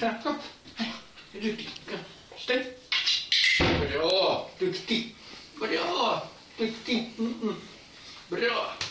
Trappa. Duktig. Bra. Duktig. Bra. Duktig. Mm -mm. Bra.